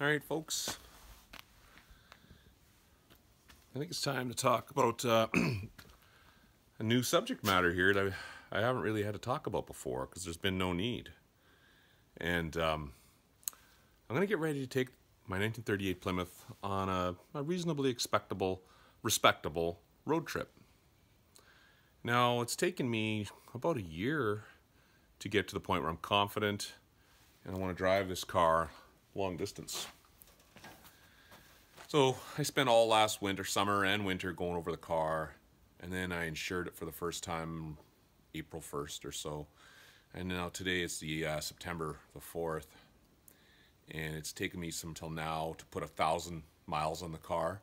All right, folks. I think it's time to talk about uh, a new subject matter here that I, I haven't really had to talk about before because there's been no need. And um, I'm going to get ready to take my 1938 Plymouth on a, a reasonably expectable, respectable road trip. Now, it's taken me about a year to get to the point where I'm confident and I want to drive this car long distance. So I spent all last winter, summer and winter going over the car and then I insured it for the first time April 1st or so. And now today it's the uh, September the 4th and it's taken me some till now to put a thousand miles on the car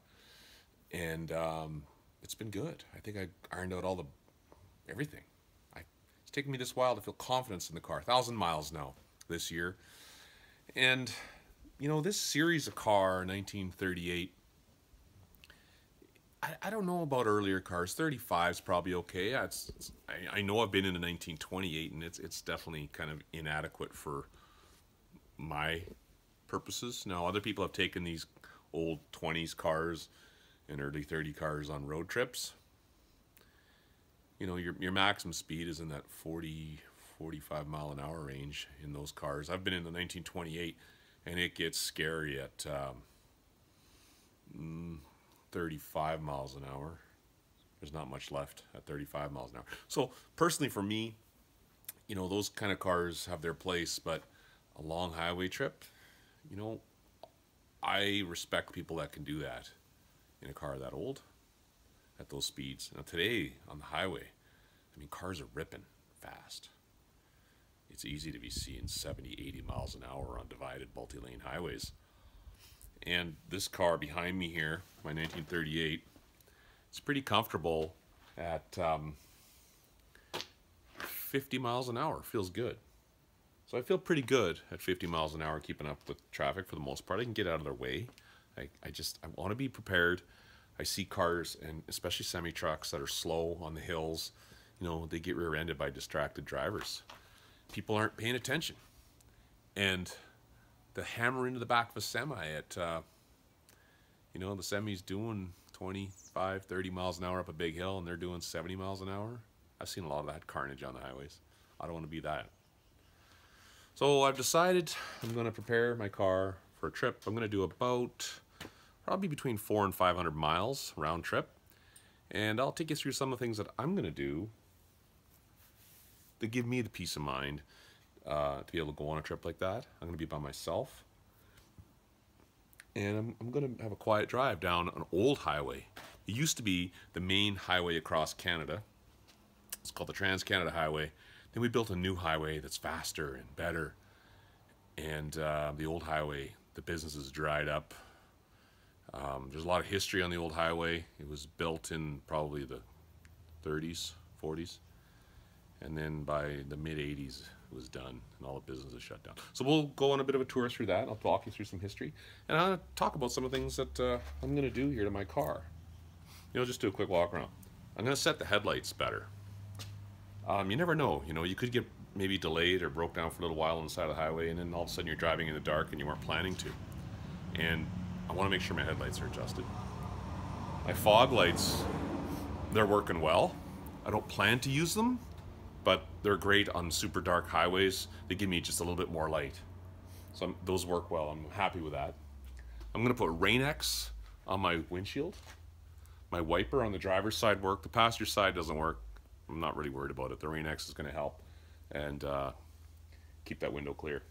and um, it's been good. I think I ironed out all the everything. I, it's taken me this while to feel confidence in the car. A thousand miles now this year. And, you know, this series of car, 1938, I, I don't know about earlier cars. 35 is probably okay. It's, it's, I, I know I've been in a 1928, and it's, it's definitely kind of inadequate for my purposes. Now, other people have taken these old 20s cars and early 30 cars on road trips. You know, your, your maximum speed is in that 40, 45 mile an hour range in those cars. I've been in the 1928 and it gets scary at um, mm, 35 miles an hour. There's not much left at 35 miles an hour. So personally for me, you know, those kind of cars have their place, but a long highway trip, you know, I respect people that can do that in a car that old at those speeds. Now today on the highway, I mean, cars are ripping fast it's easy to be seeing 70, 80 miles an hour on divided multi-lane highways. And this car behind me here, my 1938, it's pretty comfortable at um, 50 miles an hour. Feels good. So I feel pretty good at 50 miles an hour keeping up with traffic for the most part. I can get out of their way. I, I just, I want to be prepared. I see cars and especially semi trucks that are slow on the hills. You know, they get rear ended by distracted drivers people aren't paying attention. And the hammer into the back of a semi at, uh, you know, the semi's doing 25, 30 miles an hour up a big hill and they're doing 70 miles an hour. I've seen a lot of that carnage on the highways. I don't want to be that. So I've decided I'm going to prepare my car for a trip. I'm going to do about probably between four and 500 miles round trip. And I'll take you through some of the things that I'm going to do to give me the peace of mind uh, to be able to go on a trip like that. I'm going to be by myself. And I'm, I'm going to have a quiet drive down an old highway. It used to be the main highway across Canada. It's called the Trans-Canada Highway. Then we built a new highway that's faster and better. And uh, the old highway, the business has dried up. Um, there's a lot of history on the old highway. It was built in probably the 30s, 40s and then by the mid 80s it was done and all the businesses shut down. So we'll go on a bit of a tour through that. I'll talk you through some history and I'll talk about some of the things that uh, I'm going to do here to my car. You know, just do a quick walk around. I'm going to set the headlights better. Um, you never know, you know, you could get maybe delayed or broke down for a little while on the side of the highway and then all of a sudden you're driving in the dark and you weren't planning to. And I want to make sure my headlights are adjusted. My fog lights, they're working well. I don't plan to use them but they're great on super dark highways. They give me just a little bit more light. So I'm, those work well. I'm happy with that. I'm gonna put Rain-X on my windshield. My wiper on the driver's side work. The passenger side doesn't work. I'm not really worried about it. The Rain-X is gonna help and uh, keep that window clear.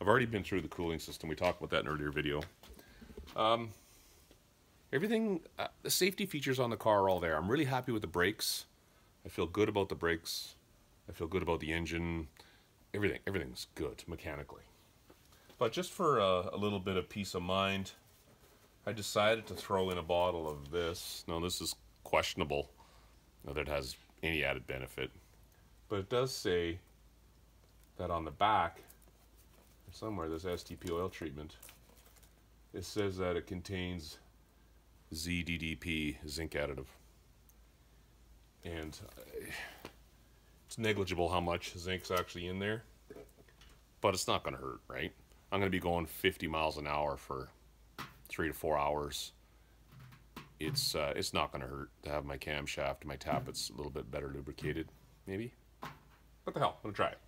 I've already been through the cooling system. We talked about that in an earlier video. Um, everything, uh, the safety features on the car are all there. I'm really happy with the brakes. I feel good about the brakes. I feel good about the engine. Everything, everything's good mechanically. But just for a, a little bit of peace of mind, I decided to throw in a bottle of this. Now this is questionable whether it has any added benefit. But it does say that on the back, somewhere, this STP oil treatment, it says that it contains ZDDP, zinc additive. And uh, it's negligible how much zinc's actually in there, but it's not going to hurt, right? I'm going to be going 50 miles an hour for three to four hours. It's uh, it's not going to hurt to have my camshaft, my tappets a little bit better lubricated, maybe. What the hell? I'm going to try it.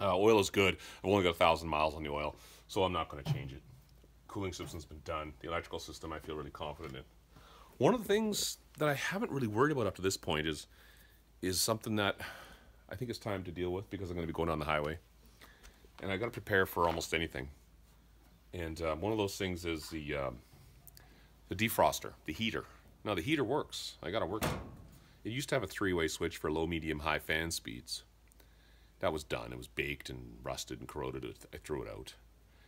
Uh, oil is good. I've only got a thousand miles on the oil, so I'm not going to change it. Cooling system's been done. The electrical system I feel really confident in. One of the things that I haven't really worried about up to this point is is something that I think it's time to deal with because I'm going to be going on the highway, and I got to prepare for almost anything. And uh, one of those things is the um, the defroster, the heater. Now the heater works. I got to work it. It used to have a three-way switch for low, medium, high fan speeds. That was done. It was baked and rusted and corroded. I threw it out,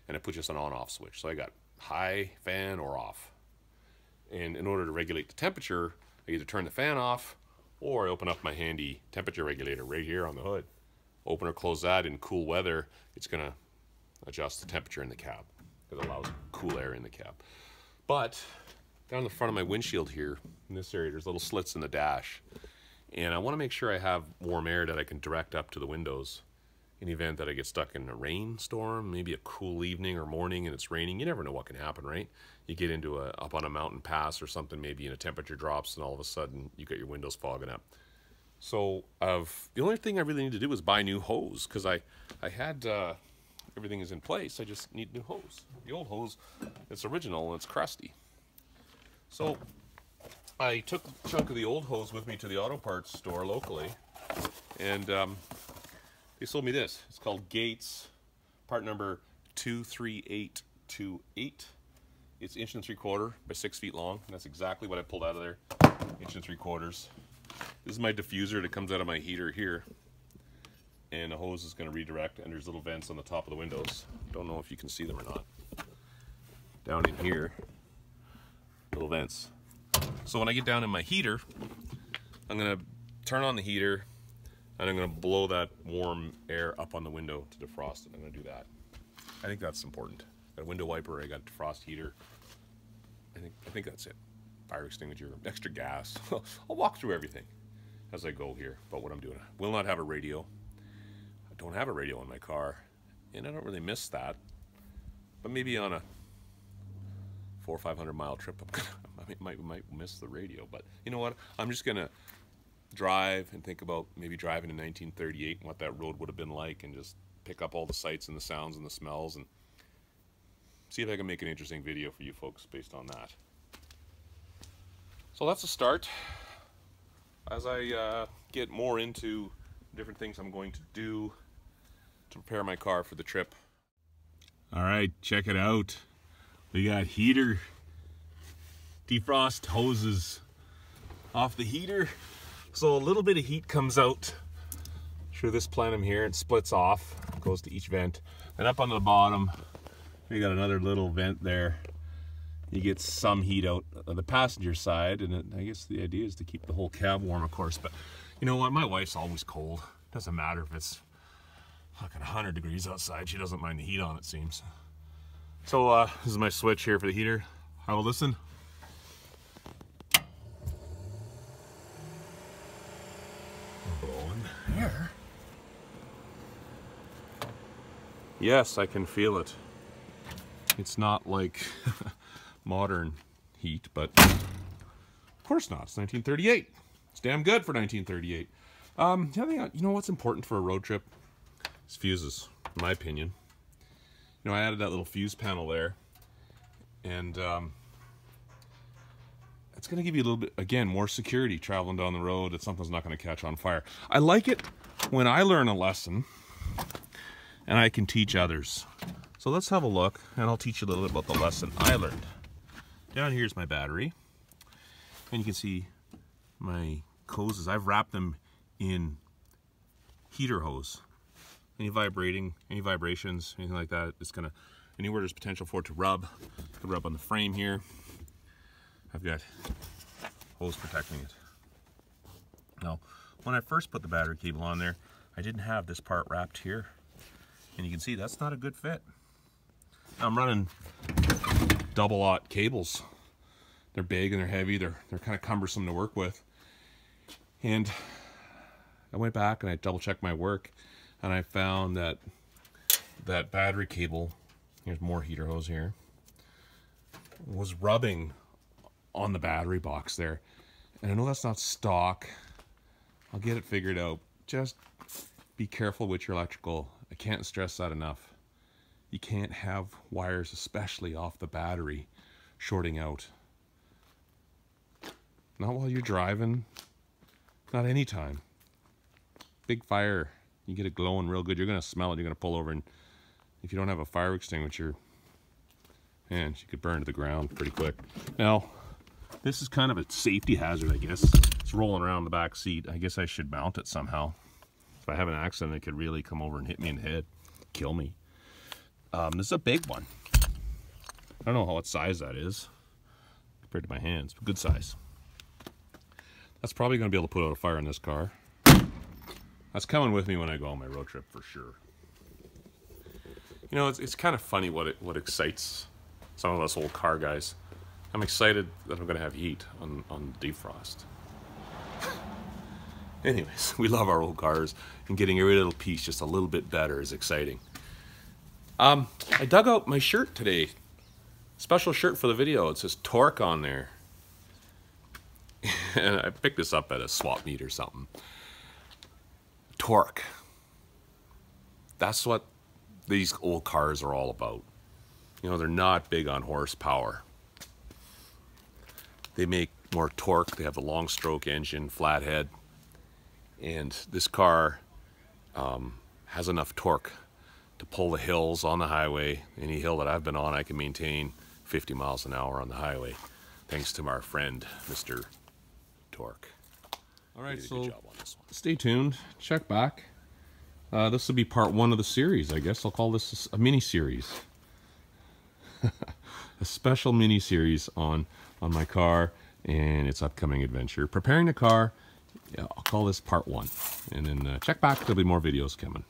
and I put just an on-off switch. So I got high fan or off. And in order to regulate the temperature, I either turn the fan off or I open up my handy temperature regulator right here on the hood. Open or close that in cool weather, it's gonna adjust the temperature in the cab. It allows cool air in the cab. But down the front of my windshield here, in this area, there's little slits in the dash. And I wanna make sure I have warm air that I can direct up to the windows in event that I get stuck in a rainstorm, maybe a cool evening or morning and it's raining. You never know what can happen, right? You get into a up on a mountain pass or something, maybe and a temperature drops and all of a sudden you get your windows fogging up. So of the only thing I really need to do is buy new hose because I I had uh, everything is in place. I just need new hose. The old hose, it's original and it's crusty. So I took a chunk of the old hose with me to the auto parts store locally, and um, they sold me this. It's called Gates, part number 23828. It's inch and three quarter by six feet long. That's exactly what I pulled out of there. Inch and three quarters. This is my diffuser that comes out of my heater here. And the hose is going to redirect, and there's little vents on the top of the windows. Don't know if you can see them or not. Down in here, little vents. So when I get down in my heater, I'm going to turn on the heater, and I'm to blow that warm air up on the window to defrost it. I'm to do that. I think that's important. Got a window wiper, I got a defrost heater. I think I think that's it. Fire extinguisher, extra gas. I'll walk through everything as I go here about what I'm doing. I will not have a radio. I don't have a radio in my car, and I don't really miss that. But maybe on a four or five hundred mile trip, I'm gonna, I might might miss the radio. But you know what? I'm just gonna drive and think about maybe driving in 1938 and what that road would have been like and just pick up all the sights and the sounds and the smells and see if I can make an interesting video for you folks based on that. So that's a start. As I uh, get more into different things I'm going to do to prepare my car for the trip. All right, check it out. We got heater defrost hoses off the heater so a little bit of heat comes out through this plenum here. It splits off, goes to each vent. And up on the bottom, we got another little vent there. You get some heat out of the passenger side. And it, I guess the idea is to keep the whole cab warm, of course. But you know what? My wife's always cold. Doesn't matter if it's fucking 100 degrees outside. She doesn't mind the heat on, it seems. So uh, this is my switch here for the heater. I will listen. Yes, I can feel it. It's not like modern heat, but of course not. It's 1938. It's damn good for 1938. Um, you know what's important for a road trip? It's fuses, in my opinion. You know, I added that little fuse panel there, and um, it's going to give you a little bit, again, more security traveling down the road that something's not going to catch on fire. I like it when I learn a lesson and I can teach others. So let's have a look and I'll teach you a little bit about the lesson I learned. Down here's my battery and you can see my hoses. I've wrapped them in heater hose. Any vibrating, any vibrations, anything like that, it's gonna, anywhere there's potential for it to rub, to rub on the frame here, I've got hose protecting it. Now, when I first put the battery cable on there, I didn't have this part wrapped here. And you can see that's not a good fit. I'm running double aught cables. They're big and they're heavy. They're, they're kind of cumbersome to work with. And I went back and I double checked my work and I found that that battery cable Here's more heater hose here. Was rubbing on the battery box there. And I know that's not stock. I'll get it figured out. Just be careful with your electrical. I can't stress that enough. You can't have wires, especially off the battery, shorting out. Not while you're driving. Not anytime. Big fire. You get it glowing real good. You're going to smell it. You're going to pull over. And if you don't have a fire extinguisher, man, you could burn to the ground pretty quick. Now, this is kind of a safety hazard, I guess. It's rolling around the back seat. I guess I should mount it somehow. If I have an accident, it could really come over and hit me in the head, kill me. Um, this is a big one. I don't know how what size that is compared to my hands, but good size. That's probably going to be able to put out a fire in this car. That's coming with me when I go on my road trip for sure. You know, it's, it's kind of funny what it what excites some of us old car guys. I'm excited that I'm going to have heat on, on defrost. Anyways, we love our old cars, and getting every little piece just a little bit better is exciting. Um, I dug out my shirt today. Special shirt for the video. It says Torque on there. and I picked this up at a swap meet or something. Torque. That's what these old cars are all about. You know, they're not big on horsepower. They make more torque. They have a long stroke engine, flathead. And this car um, has enough torque to pull the hills on the highway. Any hill that I've been on, I can maintain 50 miles an hour on the highway, thanks to our friend, Mr. Torque. All right, so stay tuned. Check back. Uh, this will be part one of the series, I guess. I'll call this a mini series. a special mini series on on my car and its upcoming adventure. Preparing the car, I'll call this part one. And then uh, check back, there'll be more videos coming.